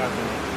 wrażenie.